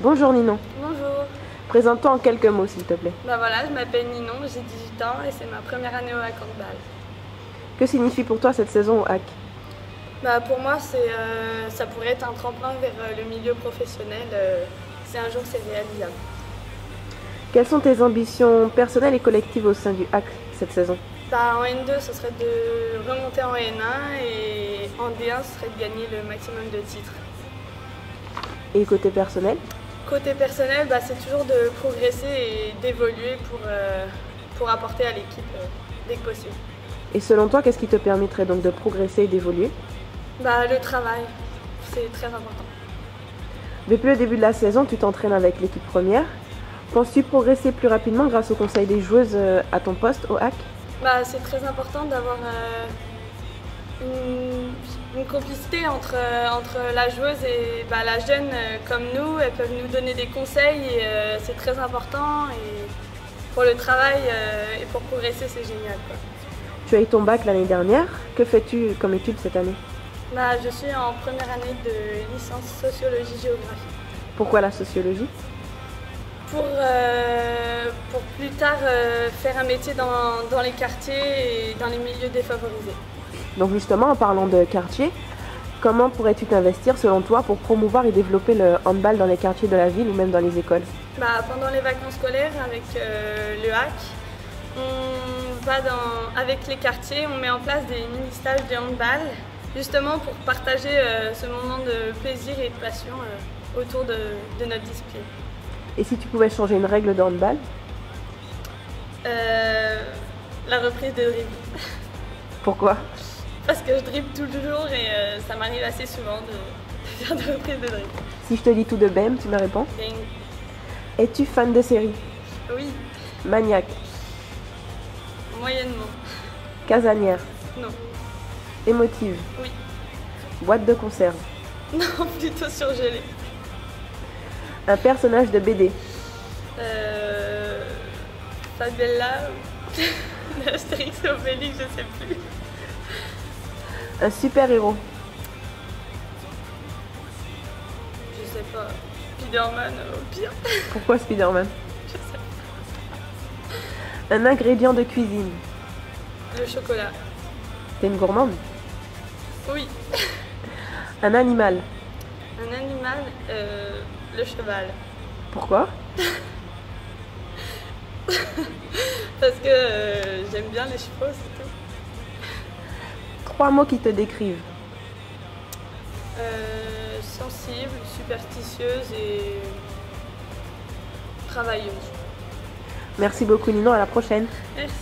Bonjour Ninon. Bonjour. Présente-toi en quelques mots s'il te plaît. Bah voilà, je m'appelle Ninon, j'ai 18 ans et c'est ma première année au HAC Handball. Que signifie pour toi cette saison au HAC Bah pour moi, c'est, euh, ça pourrait être un tremplin vers euh, le milieu professionnel. euh, si un jour c'est réalisable. Quelles sont tes ambitions personnelles et collectives au sein du HAC cette saison? Bah, en N2, ce serait de remonter en N1 et en D1, ce serait de gagner le maximum de titres. Et côté personnel? Côté personnel, bah, c'est toujours de progresser et d'évoluer pour, euh, pour apporter à l'équipe euh, dès que possible. Et selon toi, qu'est-ce qui te permettrait donc de progresser et d'évoluer? Bah, le travail, c'est très important. Depuis le début de la saison, tu t'entraînes avec l'équipe première. Penses-tu progresser plus rapidement grâce au conseil des joueuses euh, à ton poste au HAC Bah, c'est très important d'avoir euh, une, une complicité entre, euh, entre la joueuse et bah, la jeune euh, comme nous. Elles peuvent nous donner des conseils et euh, c'est très important. Et pour le travail euh, et pour progresser, c'est génial. Quoi. Tu as eu ton bac l'année dernière. Que fais-tu comme étude cette année? Bah, je suis en première année de licence sociologie-géographie. Pourquoi la sociologie? Pour, euh, pour plus tard faire un métier dans, dans les quartiers et dans les milieux défavorisés. Donc justement, en parlant de quartier, comment pourrais-tu t'investir selon toi pour promouvoir et développer le handball dans les quartiers de la ville ou même dans les écoles? Bah, pendant les vacances scolaires, avec euh, le HAC, on va dans, avec les quartiers, on met en place des mini-stages de handball, justement pour partager euh, ce moment de plaisir et de passion euh, autour de, de notre discipline. Et si tu pouvais changer une règle de handball? Euh, la reprise de dribble. Pourquoi? Parce que je dribble toujours et euh, ça m'arrive assez souvent de, de faire des reprises de dribble. Si je te dis tout de BEM, tu me réponds une- Es-tu fan de série Oui, Maniaque moyennement. Casanière Non, Émotive oui. Boîte de conserve Non, plutôt surgelé. Un personnage de BD Euh, Fabella, Astérix et Obélix, je sais plus. Un super-héros Je sais pas. Spiderman euh, au pire. Pourquoi Spider-Man Je sais Un ingrédient de cuisine. Le chocolat. T'es une gourmande Oui. Un animal Un animal, euh, le cheval. Pourquoi Parce que euh, j'aime bien les chevaux, c'est tout. Trois mots qui te décrivent. Euh, sensible, superstitieuse et travailleuse. Merci beaucoup Ninon, à la prochaine. Merci.